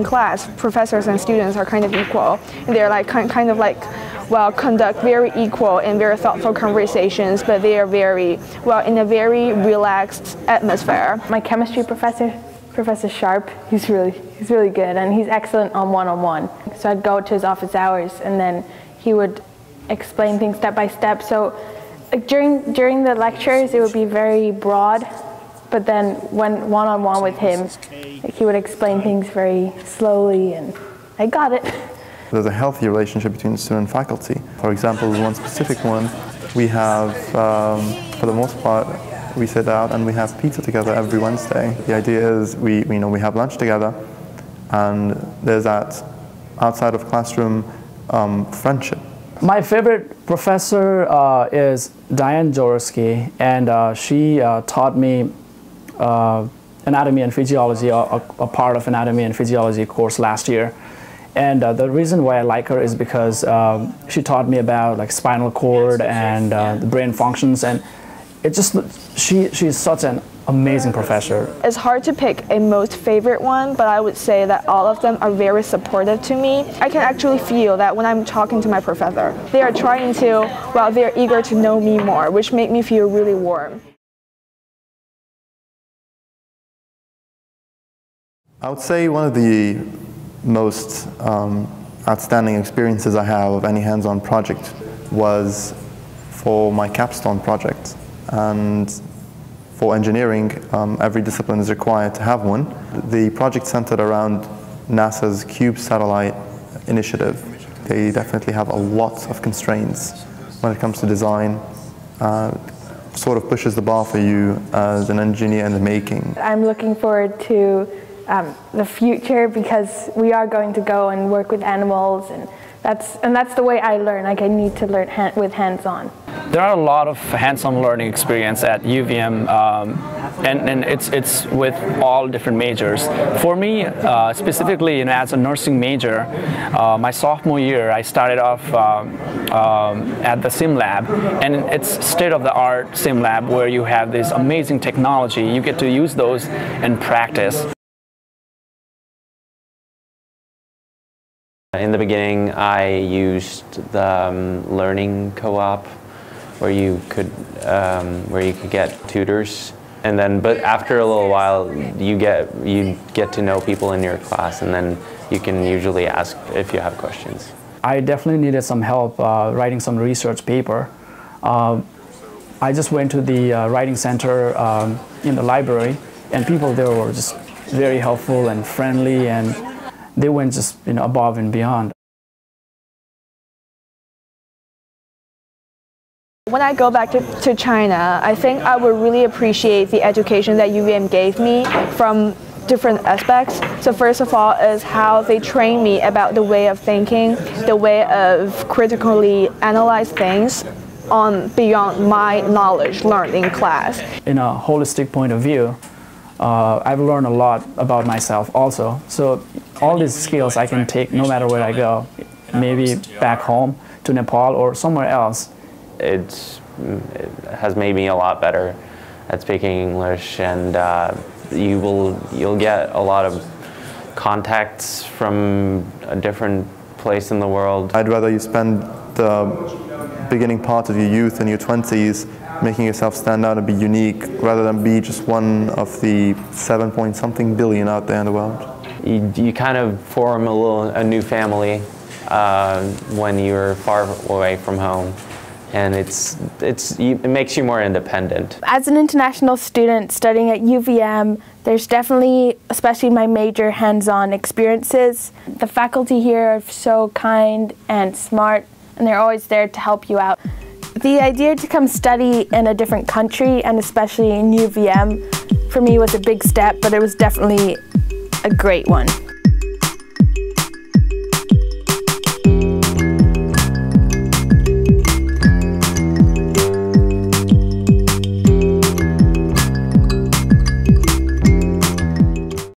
class, professors and students are kind of equal. And they're like kind, of like, well, conduct very equal and very thoughtful conversations, but they are very, well, in a very relaxed atmosphere. My chemistry professor, Professor Sharp, he's really, he's really good and he's excellent on one-on-one. -on -one. So I'd go to his office hours and then he would explain things step by step. So during, during the lectures, it would be very broad, but then when one-on-one with him, he would explain things very slowly and I got it. There's a healthy relationship between student and faculty. For example, one specific one, we have, um, for the most part, we sit out and we have pizza together every Wednesday. The idea is we, you know, we have lunch together and there's that outside of classroom um, friendship. My favorite professor uh, is Diane Jaworski, and uh, she uh, taught me uh, anatomy and physiology, a, a, part of anatomy and physiology course last year. And uh, the reason why I like her is because um, she taught me about like spinal cord and uh, the brain functions, and it just she she's such an amazing professor. It's hard to pick a most favorite one, but I would say that all of them are very supportive to me. I can actually feel that when I'm talking to my professor, they are trying to, well, they're eager to know me more, which make me feel really warm. I would say one of the most um, outstanding experiences I have of any hands-on project was for my capstone project. And for engineering, um, every discipline is required to have one. The project centered around NASA's CUBE satellite initiative. They definitely have a lot of constraints when it comes to design. Uh, sort of pushes the bar for you as an engineer in the making. I'm looking forward to um, the future because we are going to go and work with animals and that's, and that's the way I learn. Like I need to learn with hands-on. There are a lot of hands-on learning experience at UVM, um, and, and it's, it's with all different majors. For me, uh, specifically you know, as a nursing major, uh, my sophomore year, I started off um, um, at the sim lab, and it's state-of-the-art sim lab where you have this amazing technology. You get to use those and practice. In the beginning, I used the um, learning co-op, where you could um, where you could get tutors, and then but after a little while, you get you get to know people in your class, and then you can usually ask if you have questions. I definitely needed some help uh, writing some research paper. Uh, I just went to the uh, writing center um, in the library, and people there were just very helpful and friendly and they went just you know above and beyond. When I go back to, to China, I think I would really appreciate the education that UVM gave me from different aspects. So first of all is how they train me about the way of thinking, the way of critically analyze things on beyond my knowledge learned in class. In a holistic point of view, uh, I've learned a lot about myself also. So all these skills I can take no matter where I go, maybe back home to Nepal or somewhere else. It's, it has made me a lot better at speaking English and uh, you will, you'll get a lot of contacts from a different place in the world. I'd rather you spend the beginning part of your youth and your 20s making yourself stand out and be unique rather than be just one of the seven point something billion out there in the world. You, you kind of form a little a new family uh, when you're far away from home and it's, it's, it makes you more independent. As an international student studying at UVM, there's definitely, especially my major, hands-on experiences. The faculty here are so kind and smart, and they're always there to help you out. The idea to come study in a different country, and especially in UVM, for me was a big step, but it was definitely a great one.